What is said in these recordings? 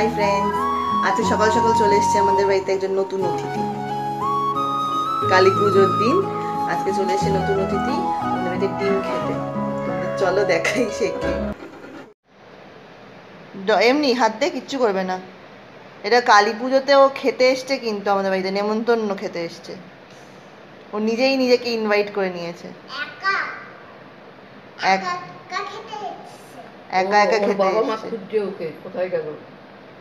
Hi friends আজকে সকাল সকাল চলে এসেছে আমাদের বাড়িতে একজন নতুন অতিথি। কালী পুজোর দিন আজকে চলে এসেছে নতুন অতিথি আমাদের বাড়িতে ডিম খেতে। চলো দেখাই সে কি। এমনি হাত দিয়ে কিচ্ছু করবে না। এটা কালী পুজোতে ও খেতে এসছে কিন্তু আমাদের বাড়িতে নেমন্তন্ন খেতে এসছে। ও নিজেই নিজেকে ইনভাইট করে নিয়েছে। এক? একা খেতে বাবা মা খুঁজছে ওকে কোথায় গেল?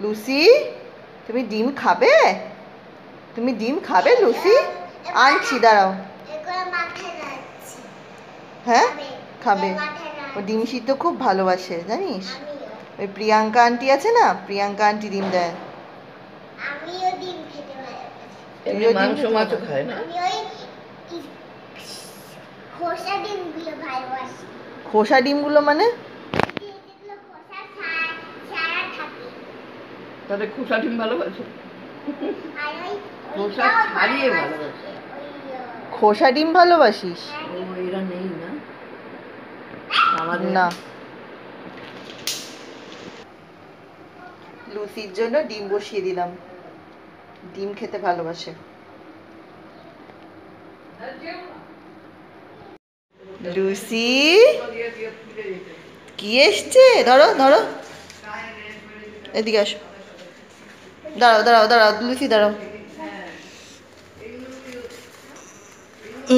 লুসি তুমি ডিম খাবে? তুমি ডিম খাবে লুসি? আনছি দাঁড়াও। হ্যাঁ? খাবে। ও ডিম সিদ্ধ খুব ভালোবাসে জানিস? ওই প্রিয়াঙ্কা আন্টি আছে না? প্রিয়াঙ্কা আন্টি ডিম দেয়। আমিও ডিম মাংস খায় না? খোসা খোসা ডিমগুলো মানে যেগুলো খোসা ছা- ছাড়া থাকে তাহলে খোসা ডিম ভালোবাসে। খোসা ছাড়িয়ে ভালোবাসে খোসা ডিম ভালোবাসিস? এরা নেই না। আমাদের না। লুসির জন্য ডিম বসিয়ে দিলাম। ডিম খেতে ভালোবাসে। লুসি? কি এসছে? ধরো ধরো। এদিকে আসো। দাঁড়াও দাঁড়াও দাঁড়াও লুসি দাঁড়াও।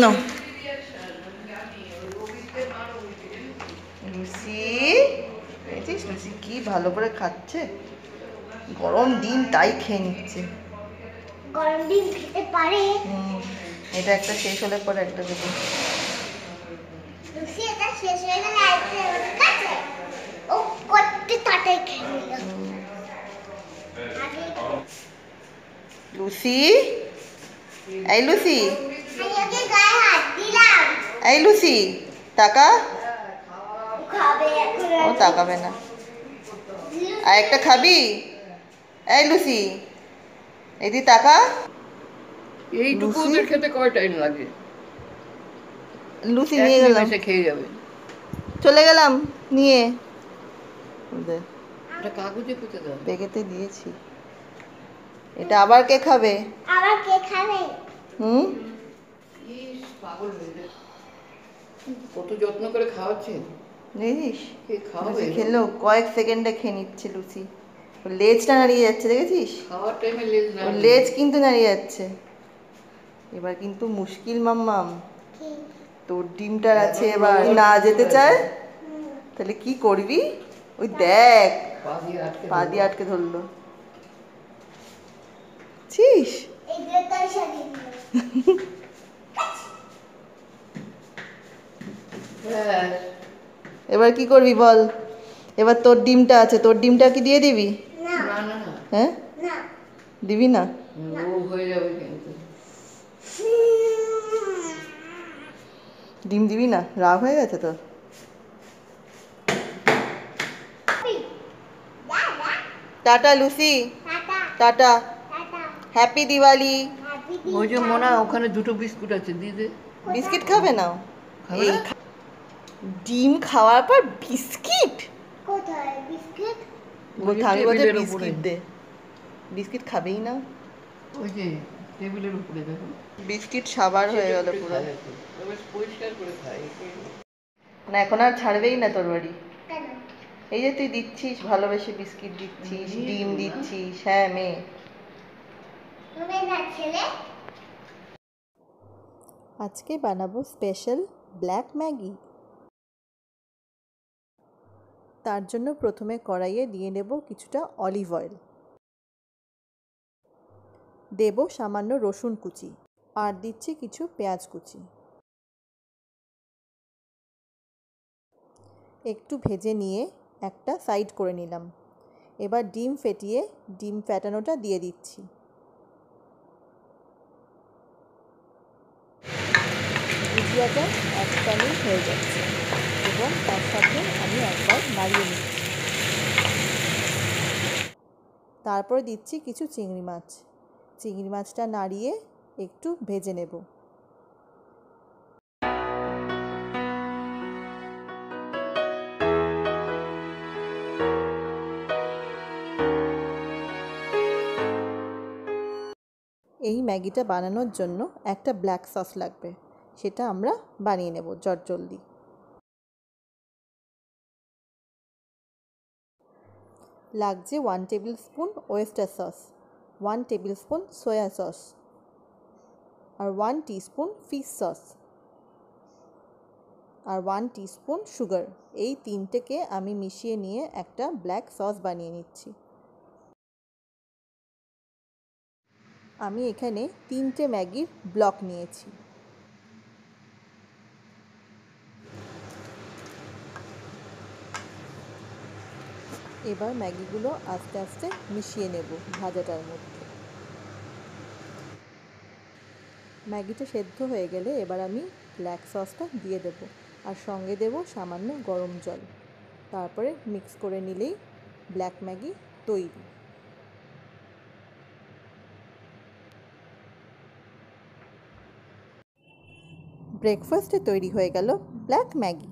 না দেখছিস লুসি কি ভালো করে খাচ্ছে? গরম দিন তাই খেয়ে নিচ্ছে। গরম খেতে পারে। হুম, এটা একটা শেষ হলে পরে একটা দেবো। লুচি এটা শেষ হয়ে গেলে আরেকটা ও করতে তাড়াতাড়ি খেয়ে নিল। আগে লুসি এই লুসি আমি ওকে গায়ে হাত দিলাম এই লুসি টাকা ও খাবে এখন ও তাকাবে না আর একটা খাবি এই লুসি এদি টাকা এইটুকু লুচি? ওদের খেতে কয় টাইম লাগে লুসি এক নিয়ে গেলাম নিমেষে খেয়ে যাবে চলে গেলাম নিয়ে দে, এটা কাগজে পুঁতে দাও। ব্যাগেতে দিয়েছি। এটা আবার কে খাবে? আবার কে খাবে? হুম? ইস, পাগল হয়ে যায়। কত যত্ন করে খাওয়াচ্ছে? দেখিস কে খাওয়াবে? খেলো কয়েক সেকেন্ডে খেয়ে নিচ্ছে লুচি। লেজটা নাড়িয়ে যাচ্ছে দেখেছিস? খাওয়ার টাইমে লেজ না লেজ কিন্তু নাড়িয়ে যাচ্ছে। এবার কিন্তু মুশকিল মাম্মাম। তোর ডিমটার আছে এবার না যেতে চায়? তাহলে কি করবি? ওই দেখ। পা দিয়ে আটকে ধরলো। ছিস এই যে তাই সাজিয়ে দিল। ব্যাস। এবার কি করবি বল? এবার তোর ডিমটা আছে তোর ডিমটা কি দিয়ে দিবি? হ্যাঁ? দিবি না? হয়ে যাবে ডিম দিবি না? রাগ হয়ে গেছে তোর দাদা tata Lucy. Tata. Tata. Tata. Happy Diwali. ওই যে মোনা ওখানে দুটো বিস্কুট আছে দিয়ে দে। বিস্কিট খাবে না? এই ডিম খাওয়ার পর বিস্কিট? কোথায়? বিস্কিট? ওই আমি বলছি বিস্কিট দে। বিস্কিট খাবেই না? ওই যে টেবিলের উপরে দেখো। বিস্কিট সাবার হয়ে গেল পুরো। পরিষ্কার করে খায় না এখন আর ছাড়বেই না তোর বাড়ি। এই যে তুই দিচ্ছিস ভালোবেসে বিস্কিট দিচ্ছিস ডিম দিচ্ছিস হ্যাঁ মেয়ে আজকে বানাবো স্পেশাল ব্ল্যাক ম্যাগি। তার জন্য প্রথমে কড়াইয়ে দিয়ে নেব কিছুটা অলিভ অয়েল। দেব সামান্য রসুন কুচি আর দিচ্ছি কিছু পেঁয়াজ কুচি। একটু ভেজে নিয়ে একটা সাইড করে নিলাম। এবার ডিম ফেটিয়ে ডিম ফ্যাটানোটা দিয়ে দিচ্ছি। ভুজিয়াটা এক প্যানেই হয়ে যাচ্ছে এবং তার সাথে আমি একবার নাড়িয়ে নিচ্ছি। তারপরে দিচ্ছি কিছু চিংড়ি মাছ। চিংড়ি মাছটা নাড়িয়ে একটু ভেজে নেব। এই ম্যাগিটা বানানোর জন্য একটা ব্ল্যাক সস লাগবে। সেটা আমরা বানিয়ে নেব জলদি লাগছে one tablespoon oyster sauce one tablespoon soya sauce আর ওয়ান টিস্পুন ফিশ সস আর ওয়ান টিস্পুন সুগার এই তিনটেকে আমি মিশিয়ে নিয়ে একটা ব্ল্যাক সস বানিয়ে নিচ্ছি। আমি এখানে তিনটে ম্যাগির ব্লক নিয়েছি। এবার ম্যাগিগুলো আস্তে আস্তে মিশিয়ে নেব ভাজাটার মধ্যে। ম্যাগিটা সেদ্ধ হয়ে গেলে এবার আমি ব্ল্যাক সসটা দিয়ে দেব আর সঙ্গে দেব সামান্য গরম জল। তারপরে মিক্স করে নিলেই ব্ল্যাক ম্যাগি তৈরি। ব্রেকফাস্টে তৈরি হয়ে গেল ব্ল্যাক ম্যাগি।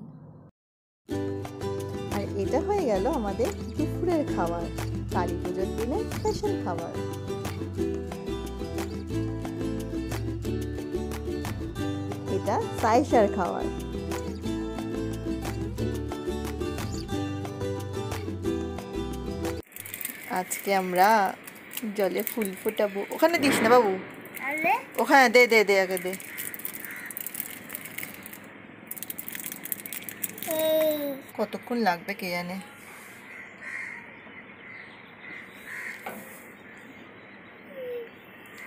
আর এটা হয়ে গেল আমাদের দুপুরের খাবার কালী পুজোর দিনের স্পেশাল খাবার। এটা সাইসার খাবার। আজকে আমরা জলে ফুল ফোটাবো। ওখানে দিস না বাবু? ওখানে দে দে দে আগে দে এই কতক্ষণ লাগবে কে জানে?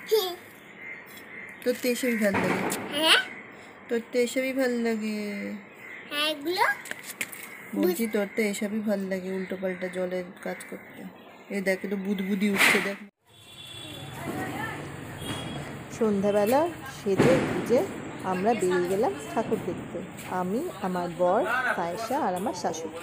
তোর তো এসবই ভালো লাগে। হ্যাঁ? তোর তো এসবই ভালো লাগে। হ্যাঁ বলছি তোর তো এসবই ভালো লাগে উল্টো পাল্টা জলের কাজ করতে। এ দেখ তো বুদবুদি উঠছে দেখ। সন্ধ্যাবেলা সেজে গুজে আমরা বেরিয়ে গেলাম ঠাকুর দেখতে। আমি আমার বর সায়সা আর আমার শাশুড়ি।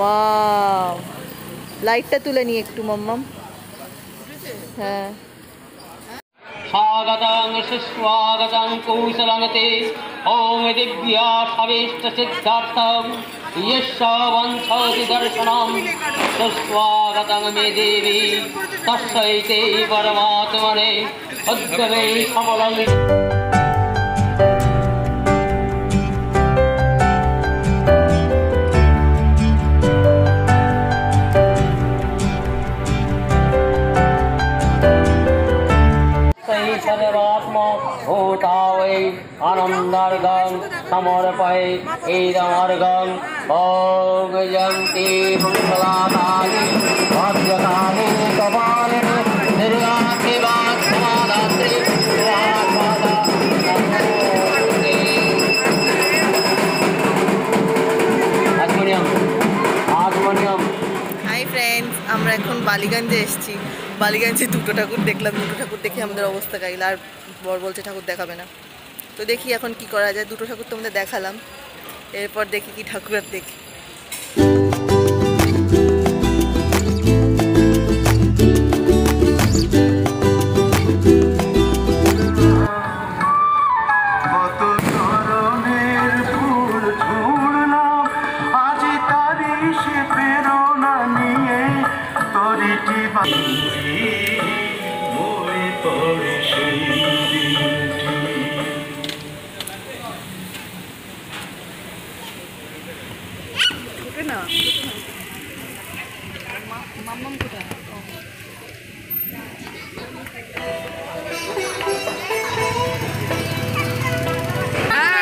মাম্মাম লাইটটা তুলে নিই একটু, মাম্মাম। হ্যাঁ। স্বাগতং সুস্বাগতং কৌশলং তে ওম দিব্যা সবেষ্ট সিদ্ধার্থম ইয়শ্বঞ্চতি দর্শনম। সুস্বাগতং মে দেবী। তস্যৈতে পরমাত্মনে উদ্ভবে সফলং। আনন্দার্গং সমর্পয়ে সমাধাত্রী হারমোনিয়াম হারমোনিয়াম হাই ফ্রেন্ডস আমরা এখন বালিগঞ্জে এসেছি। বালিগঞ্জে দুটো ঠাকুর দেখলাম, দুটো ঠাকুর দেখে আমাদের অবস্থা গাইল, আর বর বলছে ঠাকুর দেখাবে না। তো দেখি এখন কি করা যায়। দুটো ঠাকুর তোমাদের দেখালাম। এরপর দেখি কি ঠাকুর আর দেখি।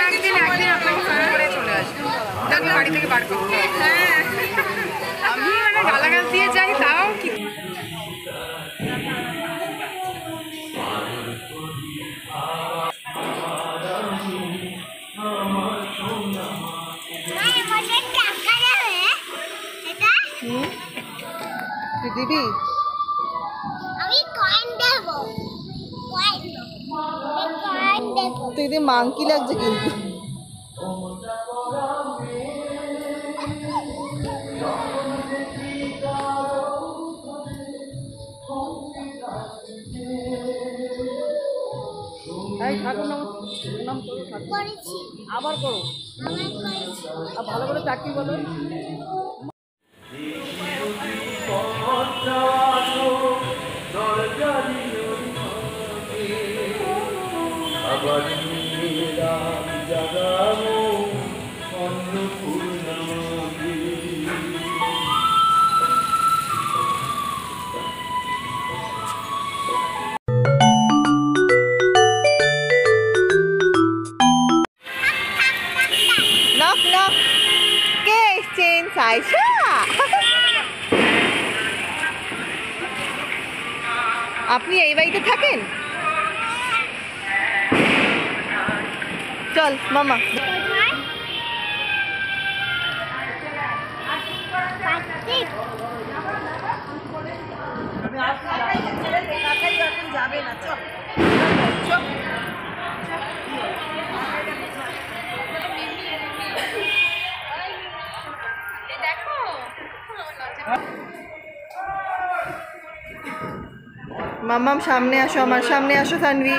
একদিন আপনাকে ফোন চলে আসবে। বাড়ি থেকে বার হ্যাঁ। আমি মানে গালাগাল দিয়ে যাই দেব তুই মাংকি লাগছে কিন্তু। আবার করো। আর ভালো করে চাকরি বলো সাইশা আপনি এই বাড়িতে থাকেন? চল মামা। যাবে না। চল। মাম্মাম সামনে আসো আমার সামনে আসো তানভি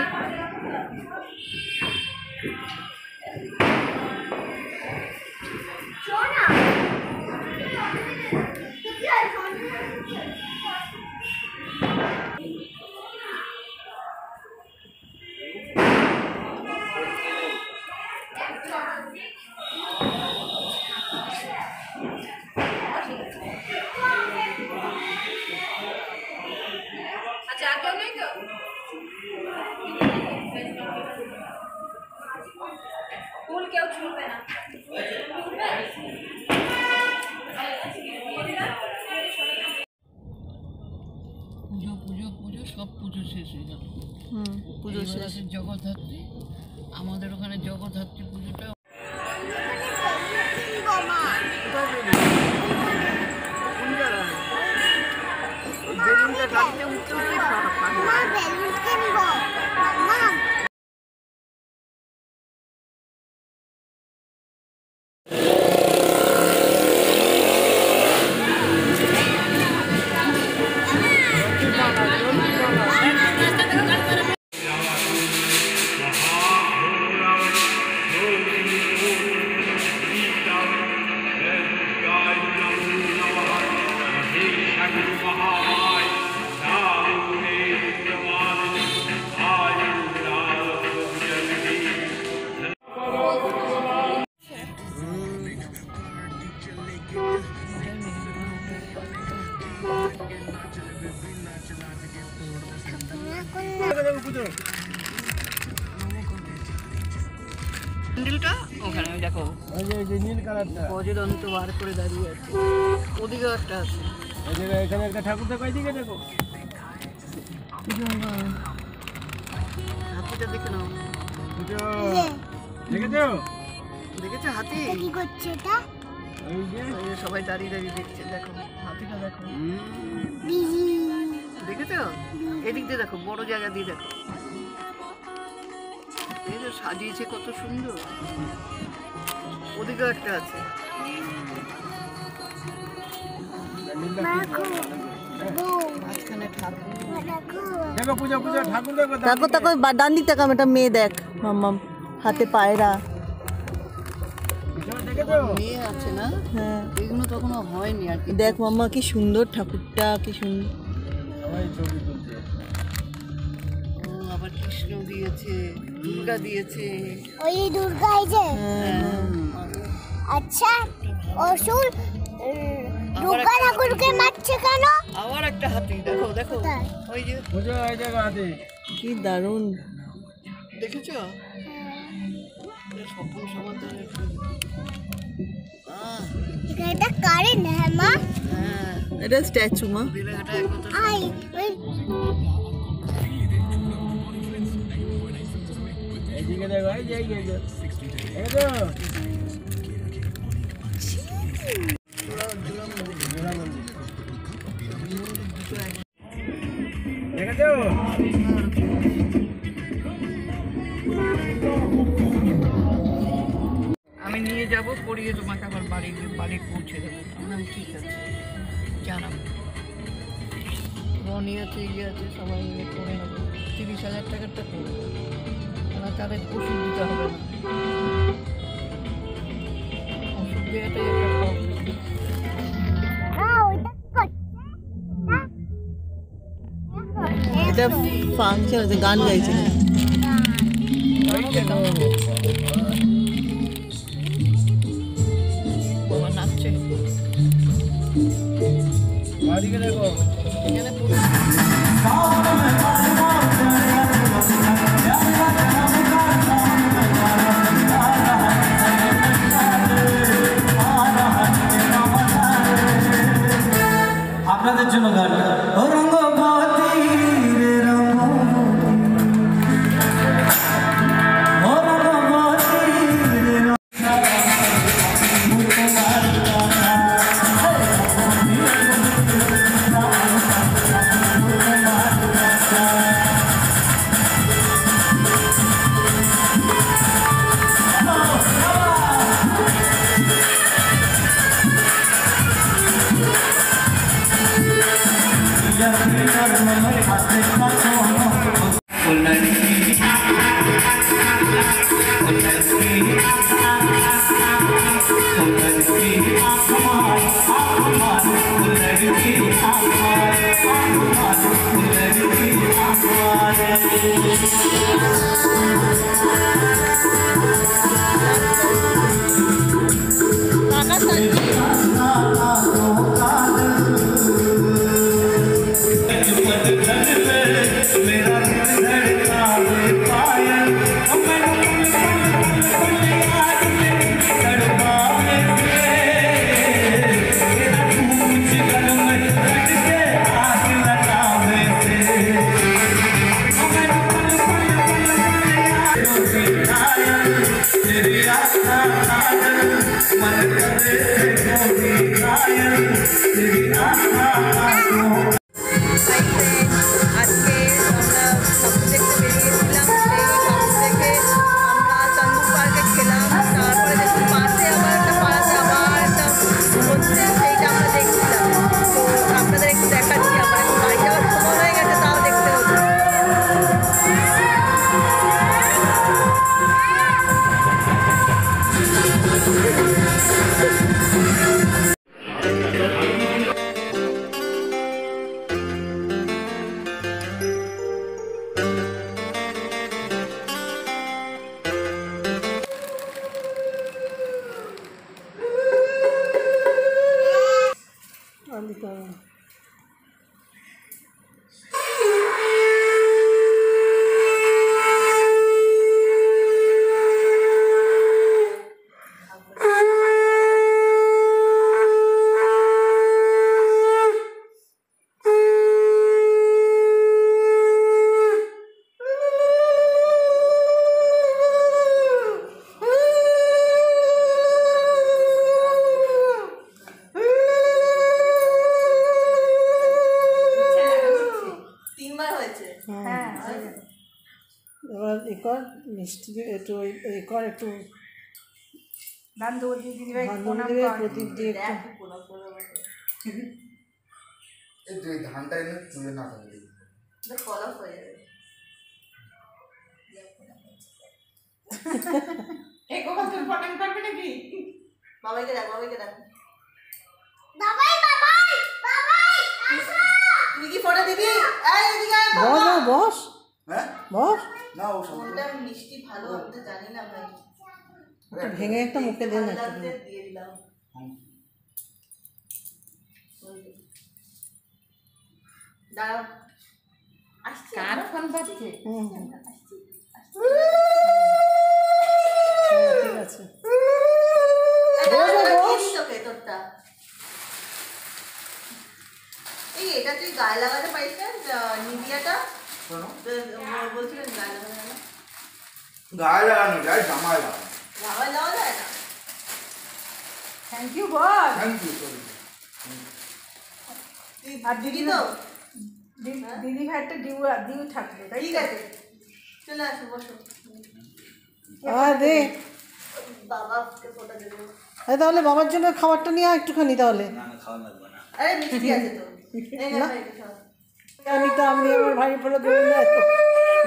নীল বার করে দাঁড়িয়ে আছে। ওদিকে একটা আছে এখানে একটা ঠাকুর দেখো? এদিকে দেখো হাতিটা দেখে নাও। দেখেছ? দেখেছ হাতি? কি করছে এটা? এই যে। ওই যে সবাই দাঁড়িয়ে দাঁড়িয়ে দেখছে দেখো হাতিটা দেখো। দেখেছ? এদিক দিয়ে দেখো বড় জায়গা দিয়ে দেখো। এই সাজিয়েছে কত সুন্দর। ওদিকেও একটা আছে। দেখো ডান দিক তাকাম একটা মেয়ে মাম্মাম হাতে পায়রা। হ্যাঁ। মাম্মা কি সুন্দর ঠাকুরটা কি সুন্দর। আবার কৃষ্ণ দিয়েছে। দুর্গা দিয়েছে। ওই দুর্গা এই যে আচ্ছা অসুর দুর্গা ঠাকুরকে মারছে কেন? আবার একটা হাতি দেখো দেখো। ওই যে বুঝো এই জায়গা আছে কি দারুণ। দেখেছ? এটা কারেন্ট হ্যাঁ মা। হ্যাঁ। এটা স্ট্যাচু মা। আই আমি নিয়ে যাব, পড়িয়ে তোমাকে আবার বাড়ি বাড়ি পৌঁছে দেবো। আমি ঠিক আছে জানাব। রনি আছে ইয়ে আছে, সবাই মিলে করে নেব। তিরিশ হাজার টাকারটা করব না তাদের ওষুধ দিতে হবে না। ওষুধ দেওয়াটাই একটা প্রবলেম হ্যাঁ এটা ফাংশন আছে গান গাইছে। নাচছে। দেখো। এখানে মিষ্টি একটু এ কর একটু। প্রদীপ দিয়ে একটু। এই ধানটা এনে চুলে না থাকলে ফলপ হয়ে যাবে। বাবাইকে ডাক বাবাইকে ডাক। বাবাই বাবাই বাবাই আসো। তুই কি ফটো দিবি? এই এদিকে আয় বস বস। হ্যাঁ? বস। না ও কোনটা মিষ্টি ভালো আমি তো জানি না ভাই। একটু ভেঙে একটা মুখে দে না দিয়ে দিলাম। দাঁড়াও। আসছি কার ফোন বাজছে? হুম হুম। হ্যাঁ, ঠিক আছে। এই এটা তুই গায়ে লাগাতে পারিস না ব- বলছিলেন গায়ে লাগানো যায় জামায় লাগানো গায়ে লাগানো যায় না থ্যাংক ইউ বল থ্যাংক ইউ সরি তুই আর দিবি তো? দিদি ভাইটা ডিউ ডিউ থাকবে ঠিক আছে। চলে আসো বসো। আর। দে বাবাকে ফোটা দেবো? আরে তাহলে বাবার জন্য খাবারটা নিয়ে একটুখানি তাহলে। আরে মিষ্টি আছে তো। না। আমি তো আমি আমার ভাই ফেলে তো।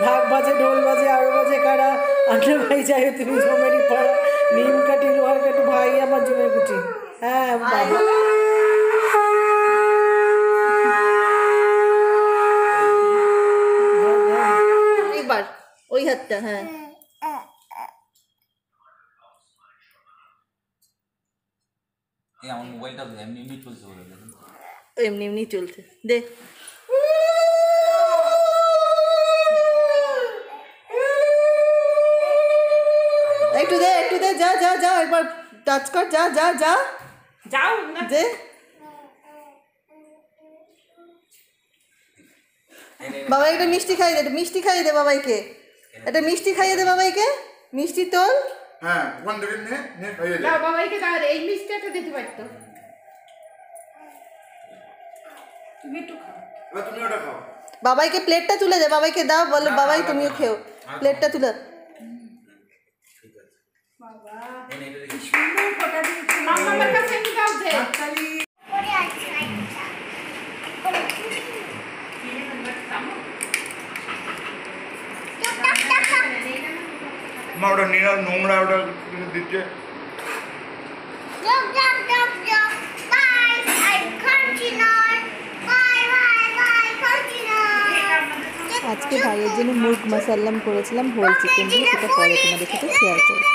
ঢাক বাজে ঢোল বাজে আরও বাজে কারা? আন্ডার ভাই যাই তুমি জমেরি পাড়া। নিম কাটি লোহার কাটি ভাই আমার জমের কুটি। হ্যাঁ বাবা। একবার ওই হাতটা হ্যাঁ। এমনি এমনি চলছে। দে। একটু দে একটু দে যা যা যা একবার টাচ কর যা যা যা। যাও না। দে। বাবা একটা মিষ্টি খাইয়ে দে একটা মিষ্টি খাইয়ে দে বাবাইকে। একটা মিষ্টি খাইয়ে দে বাবাইকে। মিষ্টি তোল হ্যাঁ ওখান থেকে নে নে খাইয়ে দে। দাও বাবাইকে দাও এই মিষ্টিটা দিতে পারতো। তুমি একটু খাও। তুমি ওটা খাও। বাবাইকে প্লেটটা তুলে দে বাবাইকে দাও বলো বাবাই তুমিও খেও। প্লেটটা তুলে মামার কাছে একটু দাও দে পড়ে আছে লাইটটা মা ওটা নোংরা ওটা দিচ্ছে. আজকে ভাইয়ের জন্য মুরগ মাসাল্লাম করেছিলাম হোল চিকেন দিয়ে সেটা পরে তোমাদের সাথে শেয়ার করব।